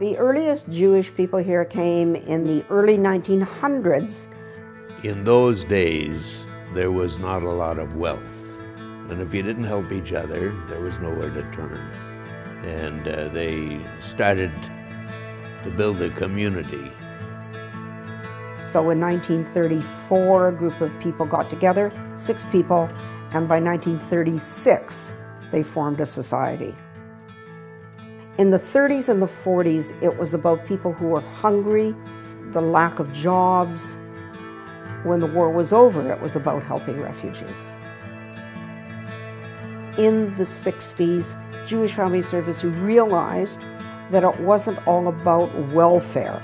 The earliest Jewish people here came in the early 1900s. In those days, there was not a lot of wealth. And if you didn't help each other, there was nowhere to turn. And uh, they started to build a community. So in 1934, a group of people got together, six people, and by 1936, they formed a society. In the 30s and the 40s, it was about people who were hungry, the lack of jobs. When the war was over, it was about helping refugees. In the 60s, Jewish Family Service realized that it wasn't all about welfare.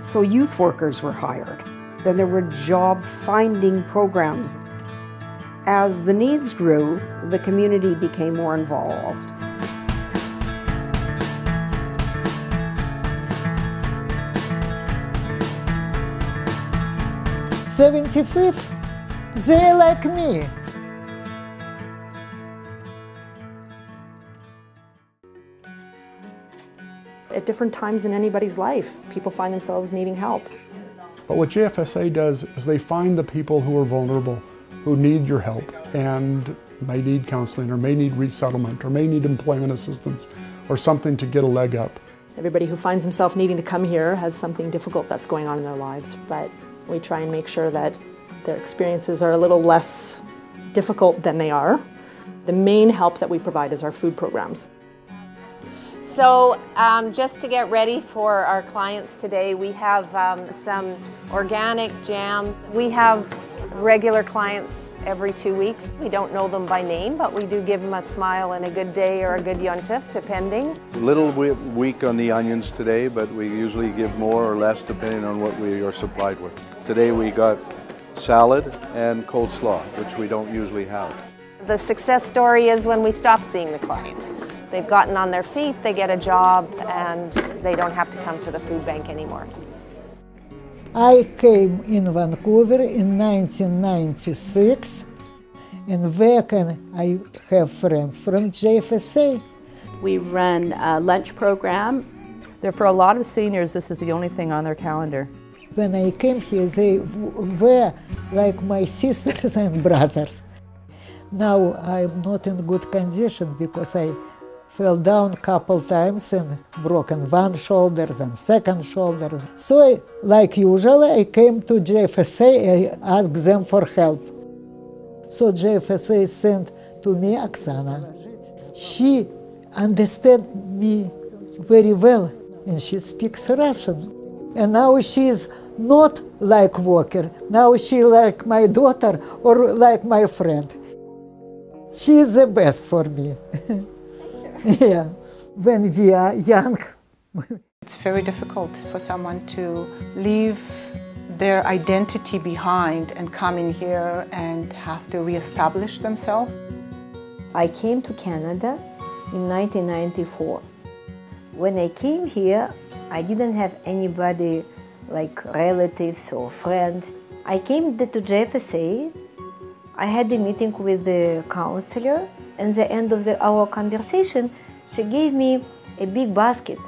So youth workers were hired. Then there were job finding programs. As the needs grew, the community became more involved. 75th, they like me. At different times in anybody's life, people find themselves needing help. But what JFSA does is they find the people who are vulnerable, who need your help, and may need counseling, or may need resettlement, or may need employment assistance, or something to get a leg up. Everybody who finds himself needing to come here has something difficult that's going on in their lives, but we try and make sure that their experiences are a little less difficult than they are. The main help that we provide is our food programs. So um, just to get ready for our clients today, we have um, some organic jams. We have regular clients every two weeks. We don't know them by name, but we do give them a smile and a good day or a good yontif, depending. A little weak on the onions today, but we usually give more or less depending on what we are supplied with. Today we got salad and coleslaw, which we don't usually have. The success story is when we stop seeing the client. They've gotten on their feet, they get a job, and they don't have to come to the food bank anymore. I came in Vancouver in 1996 and where can I have friends from JFSA. We run a lunch program. There for a lot of seniors, this is the only thing on their calendar. When I came here, they were like my sisters and brothers. Now I'm not in good condition because I fell down a couple times and broken one shoulder and second shoulder. So, like usual, I came to JFSA, I asked them for help. So JFSA sent to me Oksana. She understands me very well and she speaks Russian. And now she is not like Walker. Now she like my daughter or like my friend. She is the best for me. yeah, when we are young. it's very difficult for someone to leave their identity behind and come in here and have to reestablish themselves. I came to Canada in 1994. When I came here, I didn't have anybody like relatives or friends. I came to JFSA. I had a meeting with the counselor and the end of the, our conversation, she gave me a big basket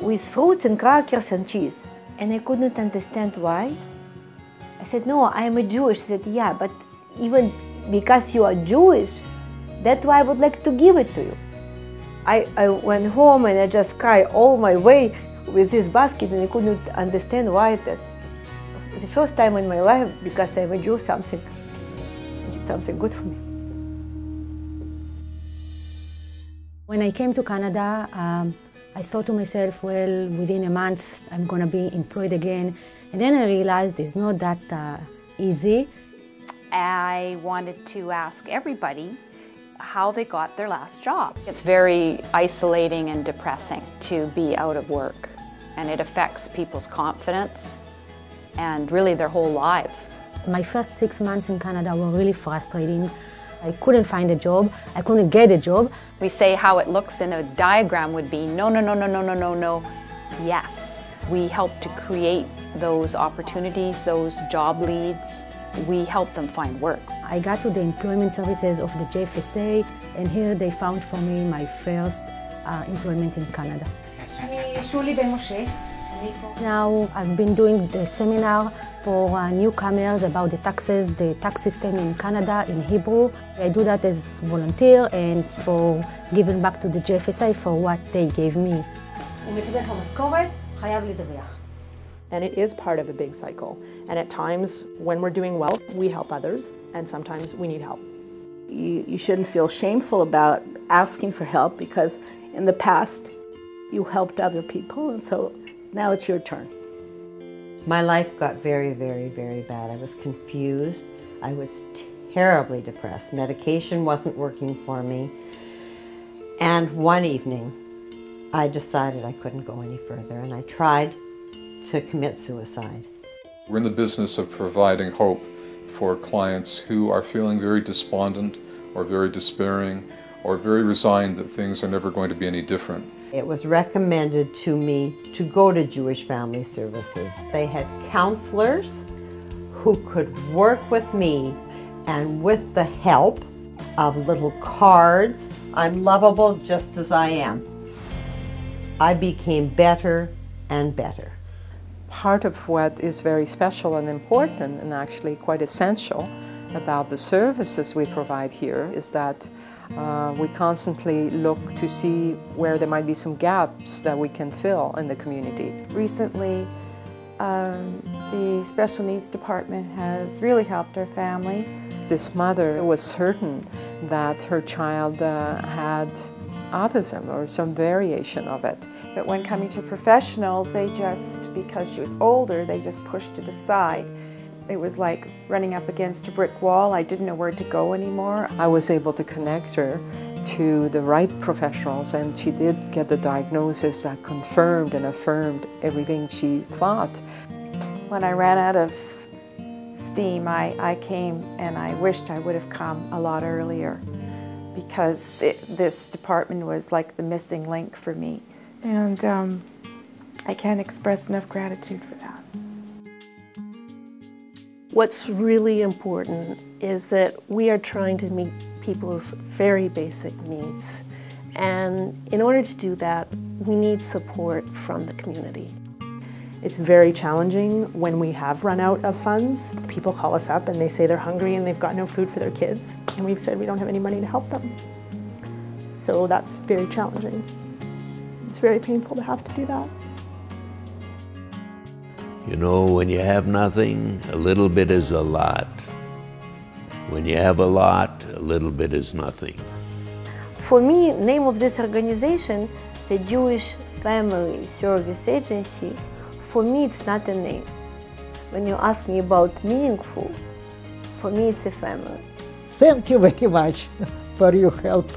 with fruits and crackers and cheese. And I couldn't understand why. I said, no, I am a Jewish. She said, yeah, but even because you are Jewish, that's why I would like to give it to you. I, I went home and I just cried all my way with this basket and I couldn't understand why that. The first time in my life, because I'm a Jew, something, something good for me. When I came to Canada, um, I thought to myself, well, within a month I'm going to be employed again. And then I realized it's not that uh, easy. I wanted to ask everybody how they got their last job. It's very isolating and depressing to be out of work, and it affects people's confidence and really their whole lives. My first six months in Canada were really frustrating. I couldn't find a job. I couldn't get a job. We say how it looks in a diagram would be no, no, no, no, no, no, no, no, yes. We help to create those opportunities, those job leads. We help them find work. I got to the employment services of the JFSA and here they found for me my first uh, employment in Canada. Now I've been doing the seminar for uh, newcomers about the taxes, the tax system in Canada in Hebrew. I do that as volunteer and for giving back to the JFSA for what they gave me. And it is part of a big cycle. And at times, when we're doing well, we help others, and sometimes we need help. You, you shouldn't feel shameful about asking for help because in the past you helped other people, and so now it's your turn. My life got very, very, very bad. I was confused. I was terribly depressed. Medication wasn't working for me. And one evening, I decided I couldn't go any further, and I tried to commit suicide. We're in the business of providing hope for clients who are feeling very despondent or very despairing or very resigned that things are never going to be any different. It was recommended to me to go to Jewish Family Services. They had counselors who could work with me and with the help of little cards, I'm lovable just as I am. I became better and better. Part of what is very special and important and actually quite essential about the services we provide here is that uh, we constantly look to see where there might be some gaps that we can fill in the community. Recently, um, the special needs department has really helped our family. This mother was certain that her child uh, had autism or some variation of it. But when coming to professionals, they just, because she was older, they just pushed it aside. It was like running up against a brick wall. I didn't know where to go anymore. I was able to connect her to the right professionals and she did get the diagnosis that confirmed and affirmed everything she thought. When I ran out of steam, I, I came and I wished I would have come a lot earlier because it, this department was like the missing link for me. And um, I can't express enough gratitude for. What's really important is that we are trying to meet people's very basic needs. And in order to do that, we need support from the community. It's very challenging when we have run out of funds. People call us up and they say they're hungry and they've got no food for their kids. And we've said we don't have any money to help them. So that's very challenging. It's very painful to have to do that. You know, when you have nothing, a little bit is a lot. When you have a lot, a little bit is nothing. For me, name of this organization, the Jewish Family Service Agency, for me it's not a name. When you ask me about meaningful, for me it's a family. Thank you very much for your help.